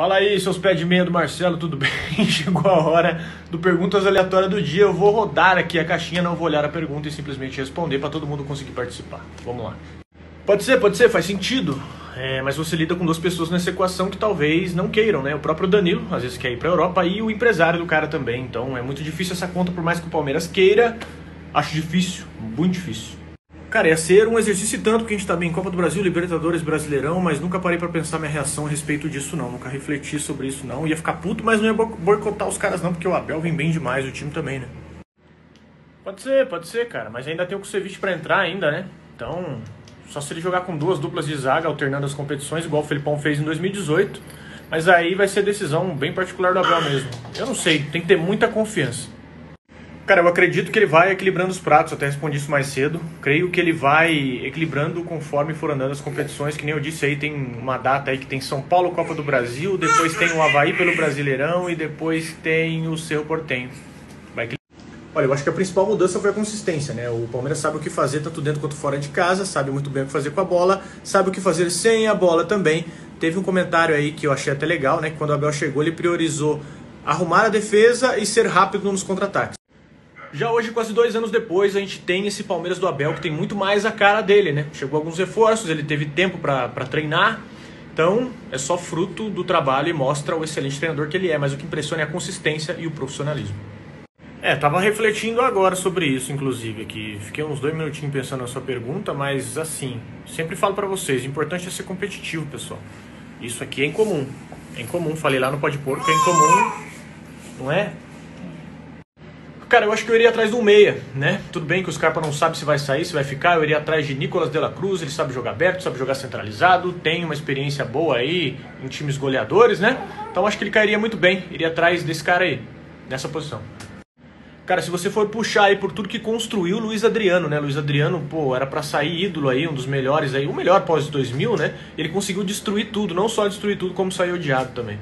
Fala aí, seus pés de meia do Marcelo, tudo bem? Chegou a hora do Perguntas Aleatórias do Dia. Eu vou rodar aqui a caixinha, não vou olhar a pergunta e simplesmente responder para todo mundo conseguir participar. Vamos lá. Pode ser, pode ser, faz sentido. É, mas você lida com duas pessoas nessa equação que talvez não queiram, né? O próprio Danilo, às vezes quer ir pra Europa, e o empresário do cara também. Então é muito difícil essa conta, por mais que o Palmeiras queira. Acho difícil, muito difícil. Cara, ia ser um exercício tanto que a gente tá bem em Copa do Brasil, Libertadores, Brasileirão, mas nunca parei para pensar minha reação a respeito disso não, nunca refleti sobre isso não. Ia ficar puto, mas não ia boicotar os caras não, porque o Abel vem bem demais, o time também, né? Pode ser, pode ser, cara, mas ainda tem o Kusevich para entrar ainda, né? Então, só se ele jogar com duas duplas de zaga, alternando as competições, igual o Felipão fez em 2018. Mas aí vai ser decisão bem particular do Abel mesmo. Eu não sei, tem que ter muita confiança. Cara, eu acredito que ele vai equilibrando os pratos, até respondi isso mais cedo. Creio que ele vai equilibrando conforme for andando as competições, que nem eu disse aí, tem uma data aí que tem São Paulo Copa do Brasil, depois tem o Havaí pelo Brasileirão e depois tem o Cerro Portenho. Vai Olha, eu acho que a principal mudança foi a consistência, né? O Palmeiras sabe o que fazer tanto dentro quanto fora de casa, sabe muito bem o que fazer com a bola, sabe o que fazer sem a bola também. Teve um comentário aí que eu achei até legal, né? Que quando o Abel chegou, ele priorizou arrumar a defesa e ser rápido nos contra-ataques. Já hoje, quase dois anos depois, a gente tem esse Palmeiras do Abel que tem muito mais a cara dele, né? Chegou alguns reforços, ele teve tempo para treinar. Então, é só fruto do trabalho e mostra o excelente treinador que ele é. Mas o que impressiona é a consistência e o profissionalismo. É, tava refletindo agora sobre isso, inclusive, aqui. Fiquei uns dois minutinhos pensando na sua pergunta, mas assim, sempre falo para vocês, o importante é ser competitivo, pessoal. Isso aqui é incomum. É incomum, falei lá no Pode Porco, é incomum, não é? Cara, eu acho que eu iria atrás do meia, né? Tudo bem que o Scarpa não sabe se vai sair, se vai ficar. Eu iria atrás de Nicolas de la Cruz, ele sabe jogar aberto, sabe jogar centralizado, tem uma experiência boa aí em times goleadores, né? Então acho que ele cairia muito bem. Iria atrás desse cara aí, nessa posição. Cara, se você for puxar aí por tudo que construiu o Luiz Adriano, né? Luiz Adriano, pô, era para sair ídolo aí, um dos melhores aí, o melhor pós 2000, né? Ele conseguiu destruir tudo, não só destruir tudo, como sair odiado também.